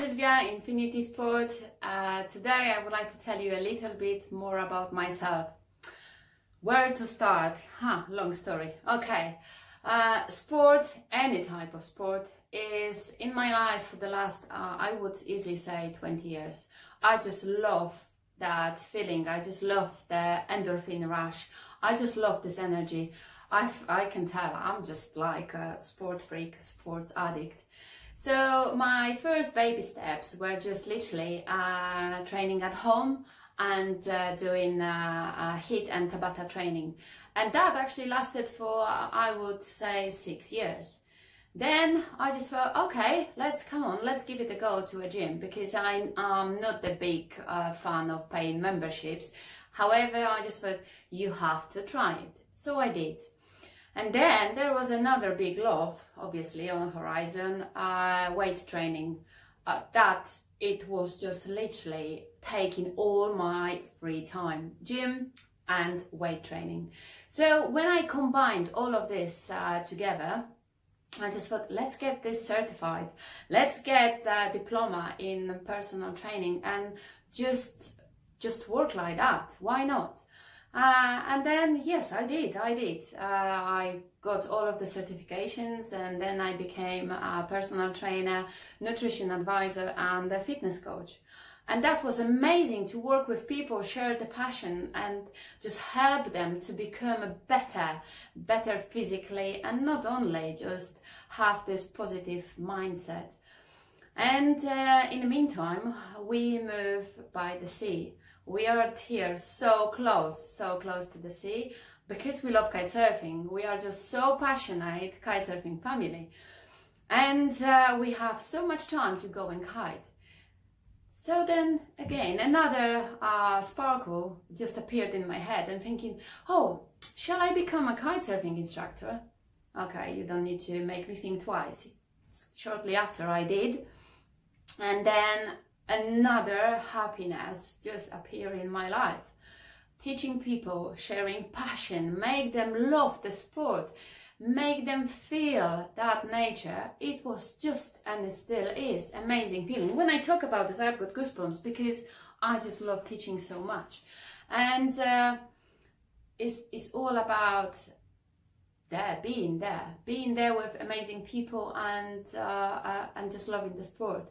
Sylvia, Infinity Sport. Uh, today I would like to tell you a little bit more about myself. Where to start? Huh, long story. Okay. Uh, sport, any type of sport, is in my life for the last, uh, I would easily say 20 years. I just love that feeling. I just love the endorphin rush. I just love this energy. I, I can tell I'm just like a sport freak, sports addict. So my first baby steps were just literally uh, training at home and uh, doing uh, uh HIIT and Tabata training. And that actually lasted for, I would say, six years. Then I just thought, okay, let's come on, let's give it a go to a gym because I'm um, not the big uh, fan of paying memberships. However, I just thought you have to try it. So I did. And then there was another big love, obviously, on the horizon, uh, weight training. Uh, that it was just literally taking all my free time, gym and weight training. So when I combined all of this uh, together, I just thought, let's get this certified. Let's get a diploma in personal training and just just work like that. Why not? Uh, and then, yes, I did, I did. Uh, I got all of the certifications and then I became a personal trainer, nutrition advisor and a fitness coach. And that was amazing to work with people, share the passion and just help them to become better, better physically and not only just have this positive mindset. And uh, in the meantime, we move by the sea we are here so close, so close to the sea because we love kite surfing. We are just so passionate kite surfing family. And uh, we have so much time to go and kite. So then again, another uh, sparkle just appeared in my head and thinking, oh, shall I become a kite surfing instructor? Okay, you don't need to make me think twice. Shortly after I did. And then another happiness just appear in my life. Teaching people, sharing passion, make them love the sport, make them feel that nature. It was just and still is amazing feeling. When I talk about this, I've got goosebumps because I just love teaching so much. And uh, it's, it's all about there, being there, being there with amazing people and, uh, uh, and just loving the sport.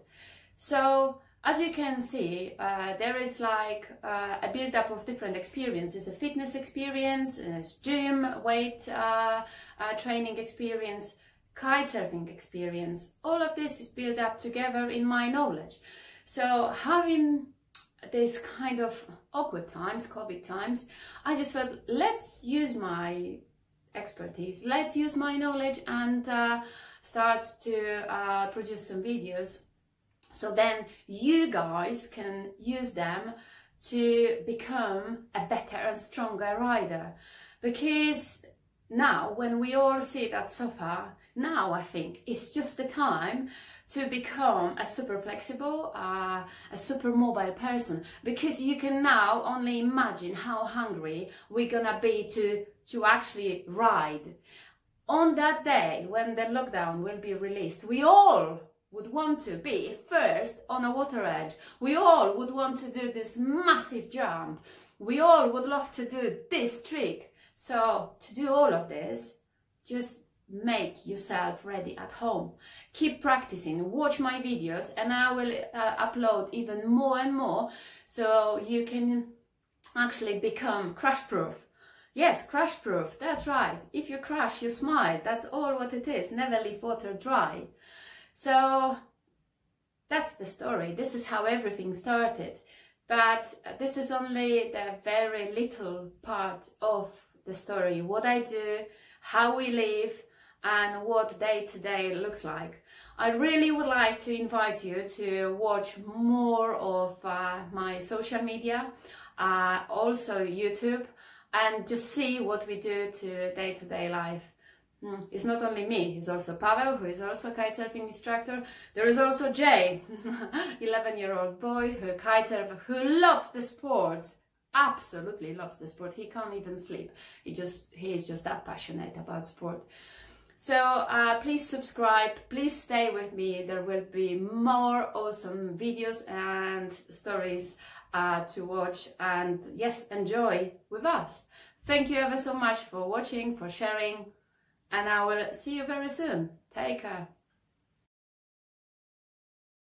So as you can see, uh, there is like uh, a build-up of different experiences, a fitness experience, a gym, weight uh, uh, training experience, kite surfing experience. All of this is built up together in my knowledge. So having this kind of awkward times, COVID times, I just thought, let's use my expertise, let's use my knowledge and uh, start to uh, produce some videos so then you guys can use them to become a better and stronger rider. Because now when we all sit at sofa, now I think it's just the time to become a super flexible, uh, a super mobile person because you can now only imagine how hungry we're gonna be to, to actually ride. On that day when the lockdown will be released, we all would want to be first on a water edge. We all would want to do this massive jump. We all would love to do this trick. So to do all of this, just make yourself ready at home. Keep practicing, watch my videos and I will uh, upload even more and more so you can actually become crash proof. Yes, crash proof, that's right. If you crash, you smile. That's all what it is. Never leave water dry. So that's the story. This is how everything started. But this is only the very little part of the story. What I do, how we live, and what day to day looks like. I really would like to invite you to watch more of uh, my social media, uh, also YouTube, and just see what we do to day to day life. Mm. It's not only me, it's also Pavel, who is also a kitesurfing instructor. There is also Jay, 11 year old boy who kitesurfer, who loves the sport, absolutely loves the sport. He can't even sleep. He just, he is just that passionate about sport. So uh, please subscribe, please stay with me. There will be more awesome videos and stories uh, to watch and yes, enjoy with us. Thank you ever so much for watching, for sharing, and I will see you very soon. Take care.